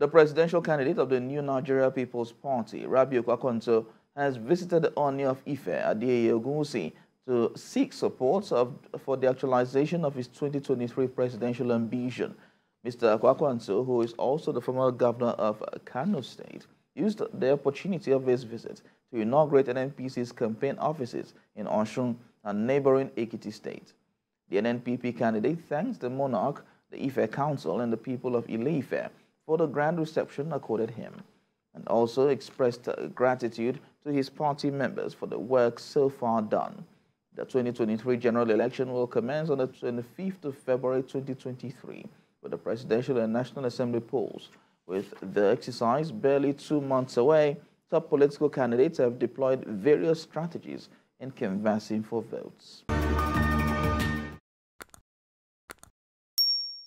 The presidential candidate of the New Nigeria People's Party, Rabiu Kwankwaso, has visited the Ooni of Ife, Adeyeye Ogunwusi, to seek support of, for the actualization of his 2023 presidential ambition. Mr. Kwankwaso, who is also the former governor of Kano State, used the opportunity of his visit to inaugurate NNPP's campaign offices in Osun and neighboring Ekiti State. The NNPP candidate thanks the monarch, the Ife Council, and the people of Ile-Ife for the grand reception accorded him, and also expressed gratitude to his party members for the work so far done. The 2023 general election will commence on the 25th of February 2023 with the presidential and national assembly polls. With the exercise barely two months away, top political candidates have deployed various strategies in canvassing for votes.